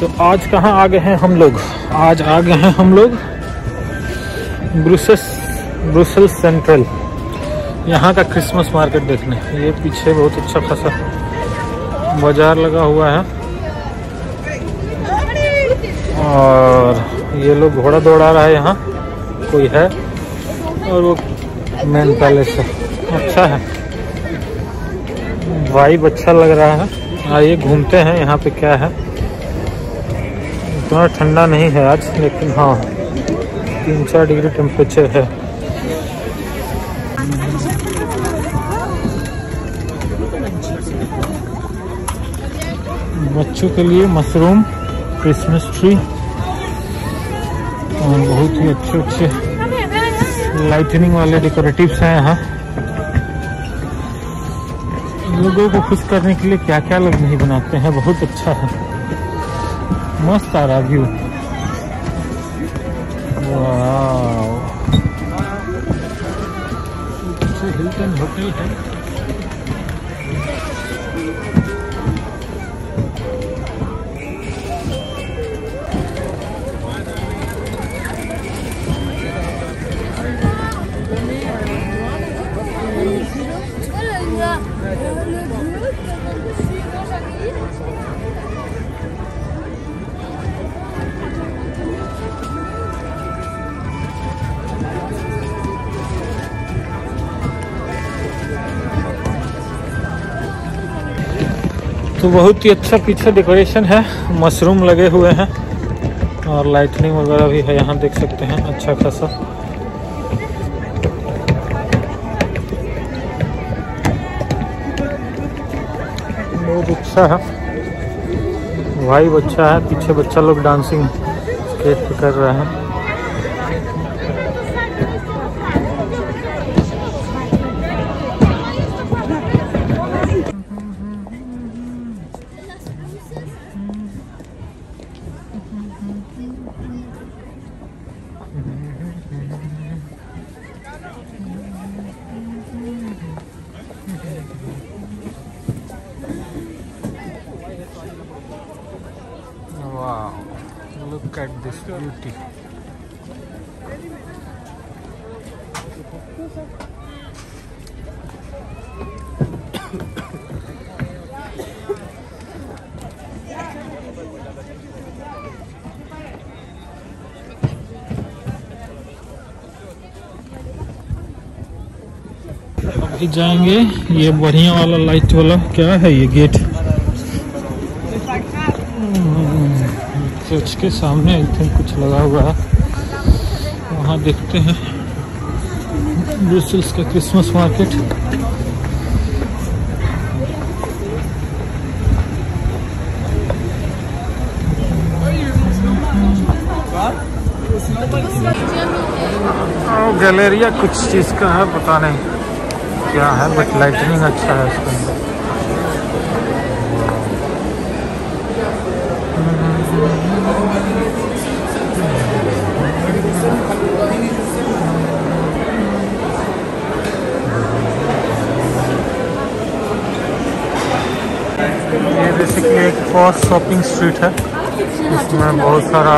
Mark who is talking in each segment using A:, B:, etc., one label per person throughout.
A: तो आज कहाँ आ गए हैं हम लोग? आज आ गए हैं हम लोग ब्रुसेस ब्रुसेल सेंट्रल यहाँ का क्रिसमस मार्केट देखने। ये पीछे बहुत अच्छा खासा बाज़ार लगा हुआ है। और ये लोग घोड़ा दौड़ा रहा है यहाँ। कोई है? और वो मेन पैलेस है। अच्छा है। वाइब अच्छा लग रहा है। आइए घूमते हैं यहाँ पे क्या है। इतना ठंडा नहीं है आज, लेकिन हाँ तीन चार डिग्री टेम्परेचर है। बच्चों के लिए मशरूम क्रिसमस ट्री और बहुत ही अच्छे अच्छे लाइटनिंग वाले डेकोरेटिव्स हैं यहाँ। लोगों को खुश करने के लिए क्या क्या लोग नहीं बनाते हैं, बहुत अच्छा है। मस्त आ रहा व्यू। हिल्टन होटल है तो बहुत ही अच्छा पीछे डेकोरेशन है। मशरूम लगे हुए हैं और लाइटनिंग वगैरह भी है, यहाँ देख सकते हैं अच्छा खासा। बहुत अच्छा है। वाइब अच्छा है, पीछे बच्चा लोग डांसिंग पे कर रहे हैं। Look at this beauty. जाएँगे ये बढ़िया वाला लाइट वाला क्या है ये गेट चर्च के सामने आई थिंक कुछ लगा हुआ है। वहाँ देखते हैं। ब्रुसेल्स का क्रिसमस मार्केट। गैलेरिया कुछ चीज़ का है, पता नहीं क्या है बट लाइटनिंग अच्छा है इसके अंदर। ये बेसिकली एक फॉस्ट शॉपिंग स्ट्रीट है। इसमें बहुत सारा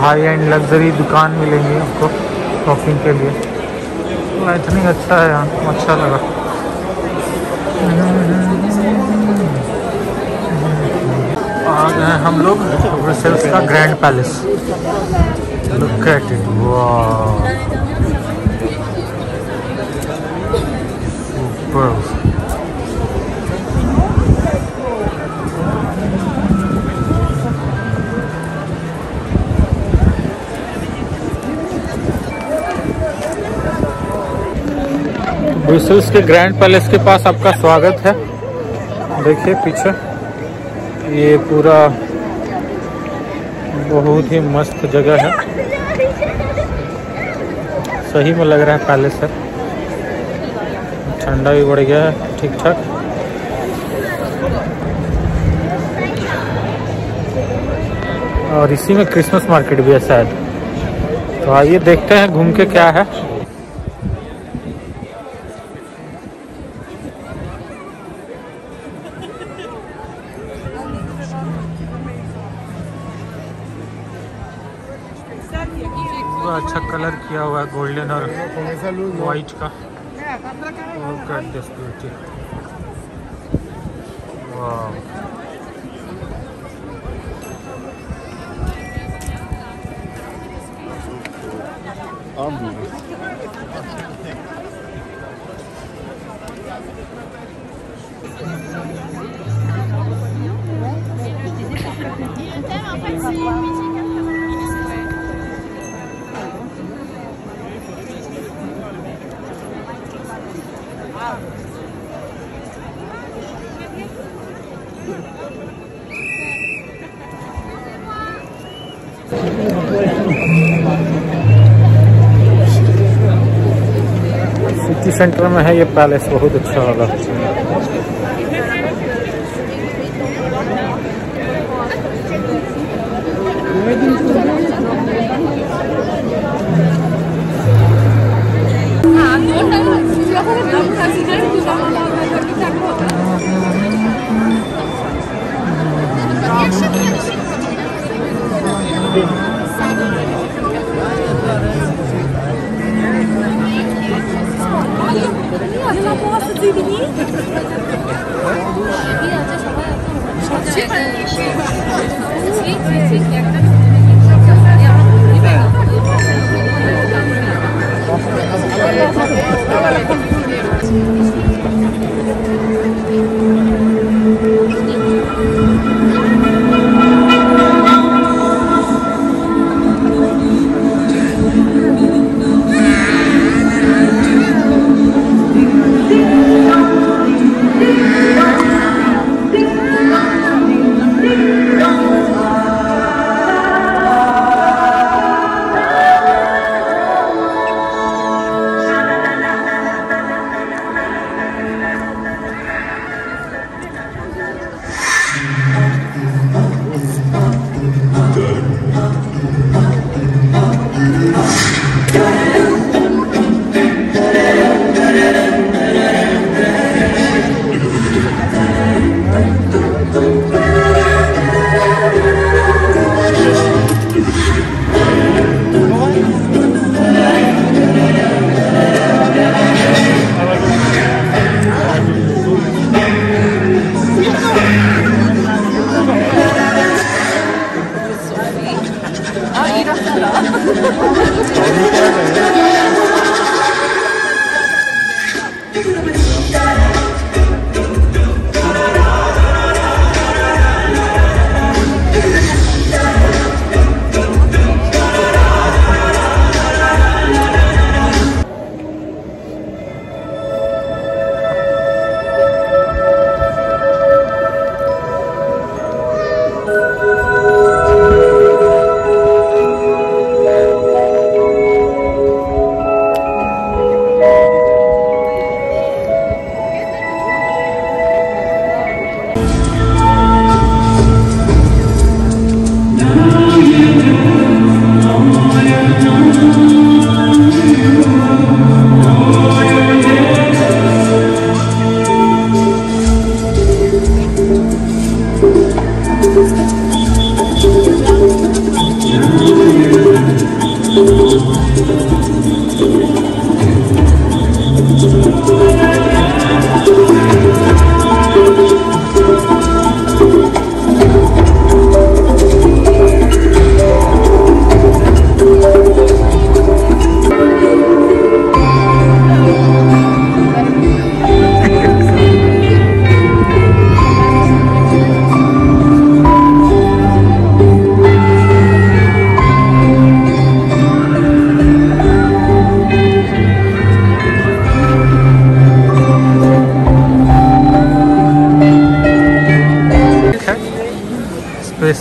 A: हाई एंड लग्जरी दुकान मिलेंगी आपको शॉपिंग के लिए। लाइटनिंग अच्छा है यहाँ अच्छा लगा। आ गए हम लोग ब्रसेल्स का grand palace look at it वाह ब्रुसेल्स के ग्रैंड पैलेस के पास आपका स्वागत है। देखिए पीछे, ये पूरा बहुत ही मस्त जगह है। सही में लग रहा है पैलेस है। ठंडा भी बढ़ गया है ठीक ठाक और इसी में क्रिसमस मार्केट भी है शायद। तो आइए देखते हैं घूम के क्या है। पूरा अच्छा कलर किया हुआ है गोल्डन और वाइट का। Look सिटी सेंटर में है ये पैलेस बहुत अच्छा वाला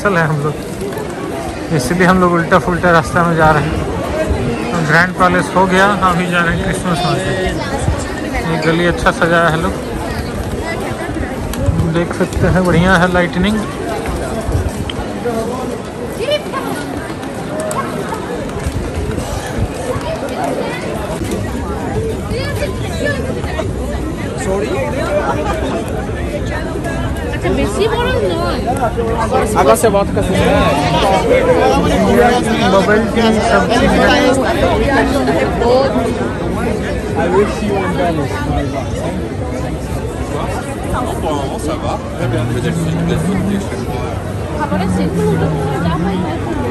A: स्पेशल है हम लोग। इसलिए हम लोग उल्टा फुलटा रास्ता में जा रहे हैं। तो ग्रैंड पैलेस हो गया, हम ही जा रहे हैं क्रिसमस मार्केट ये गली अच्छा सजाया है लोग। देख सकते हैं, बढ़िया है लाइटनिंग
B: বেশি বড় নয়
C: Agora você volta com essa
A: bubble tea सब चीज़ है
C: I wish you were Venice.
B: খাবারের সেটগুলো উঠে পড়ে যা হয় তাই করবো।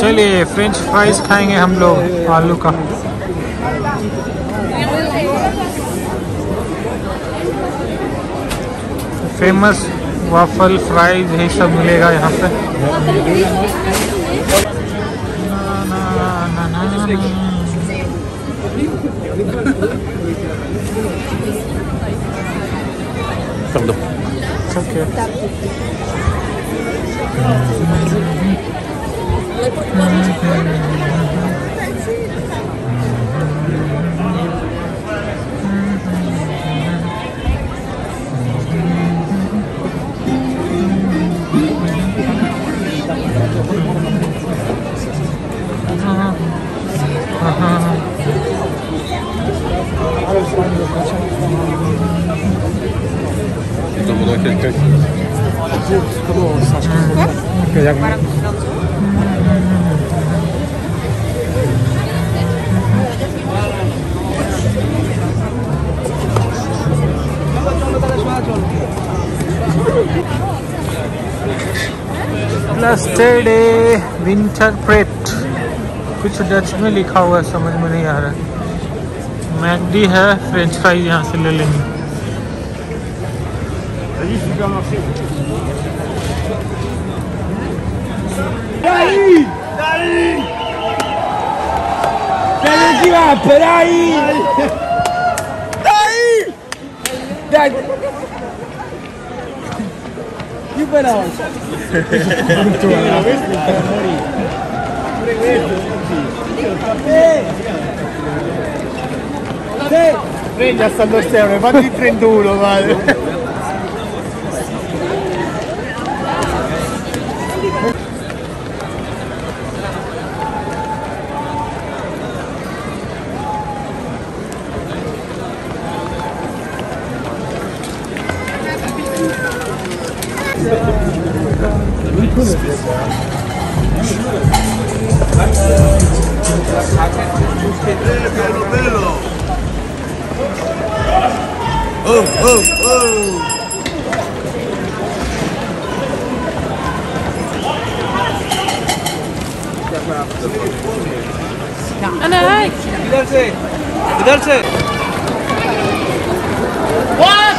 A: चलिए फ्रेंच फ्राइज खाएंगे हम लोग आलू का फ़ेमस वाफल फ्राइज यही सब मिलेगा यहाँ पे। Okay. प्लस्टेड विंटर प्रेट कुछ डच में लिखा हुआ है समझ में नहीं आ रहा मैकडी है फ्रेंच फ्राइज यहाँ से ले लेंगे
C: Dai! Dai! Dai, chi più veloce. Bruttura pure prendi a San Ostiano fatti il 31 padre
B: अनाज
C: इधर से इधर से What?